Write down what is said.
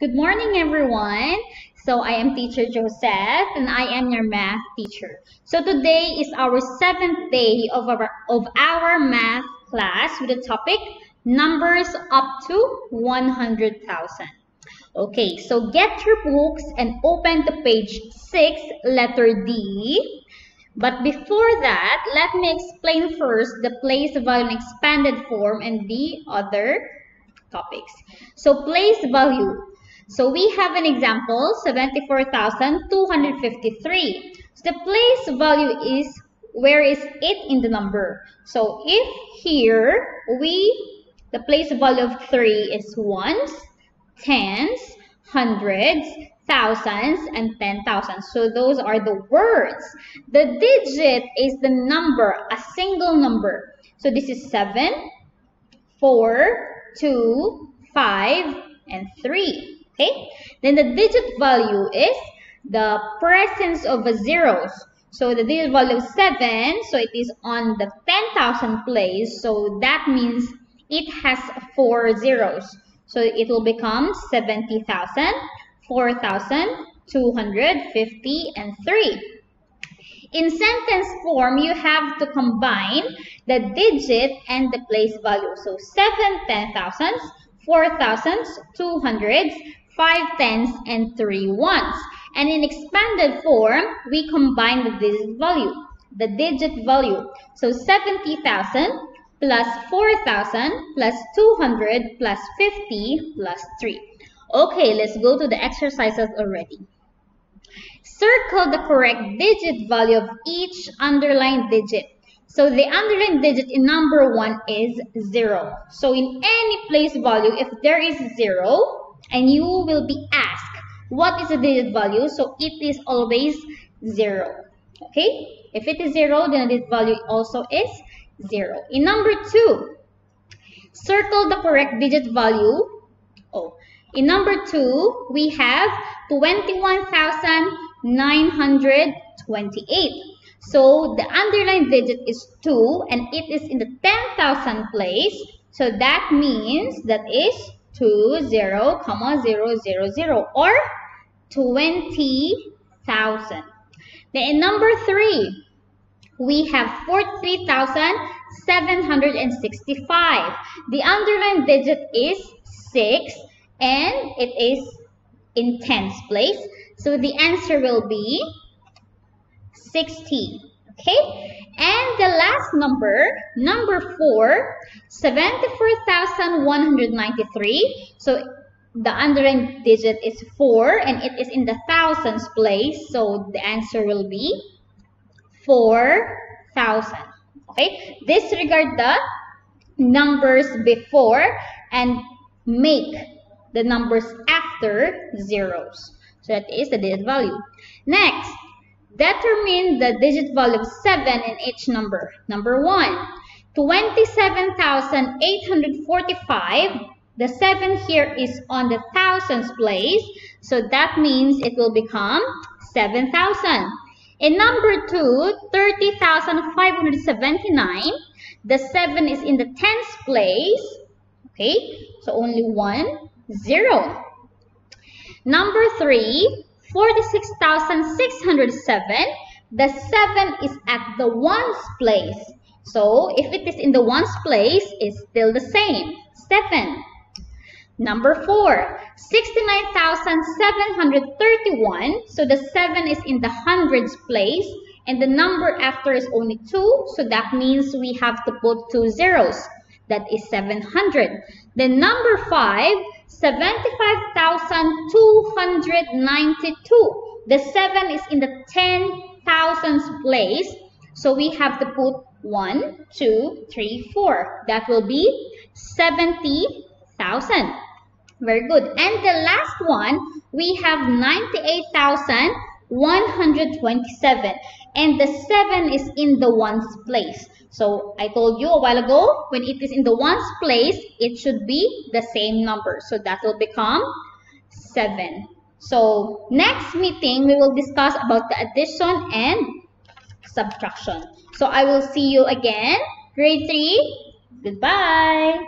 Good morning, everyone. So I am teacher Joseth and I am your math teacher. So today is our seventh day of our, of our math class with the topic numbers up to 100,000. Okay, so get your books and open to page 6, letter D. But before that, let me explain first the place value in expanded form and the other topics. So place value. So we have an example, 74,253. So the place value is, where is it in the number? So if here, we, the place value of 3 is ones, tens, hundreds, thousands, and ten thousands. So those are the words. The digit is the number, a single number. So this is 7, 4, 2, 5, and 3. Okay? Then the digit value is the presence of a zeros. So the digit value of 7, so it is on the 10,000 place. So that means it has 4 zeros. So it will become 70,000, 4,000, 250, and 3. In sentence form, you have to combine the digit and the place value. So 7 ten thousands, 4 thousands, 200s, 5 tens, and 3 ones. And in expanded form, we combine the digit value, the digit value. So 70,000 plus 4,000 plus 200 plus 50 plus 3. Okay, let's go to the exercises already. Circle the correct digit value of each underlined digit. So the underlined digit in number 1 is 0. So in any place value, if there is 0, and you will be asked, what is the digit value? So it is always 0. Okay? If it is 0, then the digit value also is 0. In number 2, circle the correct digit value. Oh, in number 2, we have 21,928. So the underlined digit is 2 and it is in the 10,000 place. So that means that is 2, 0, comma 0, 0, 0 or 20,000. Then number 3, we have 43,765. The underlined digit is 6 and it is in tens place. So the answer will be 60. Okay? And the last number, number 4, 74,193. So the underlying digit is 4 and it is in the thousands place. So the answer will be 4,000. Okay? Disregard the numbers before and make the numbers after zeros. So that is the digit value. Next, determine the digit value of 7 in each number. Number 1, 27,845. The 7 here is on the thousands place. So that means it will become 7,000. In number 2, 30,579. The 7 is in the tens place. Okay, so only one 0. Number 3, 46,607. The 7 is at the ones place. So, if it is in the ones place, it's still the same. 7. Number 4, 69,731. So, the 7 is in the hundreds place. And the number after is only 2. So, that means we have to put two zeros. That is 700. Then number 5, 75,292. The 7 is in the 10,000s place. So we have to put 1, 2, 3, 4. That will be 70,000. Very good. And the last one, we have 98,127. And the 7 is in the ones place. So I told you a while ago, when it is in the ones place, it should be the same number. So that will become 7. So next meeting, we will discuss about the addition and subtraction. So I will see you again. Grade 3, goodbye.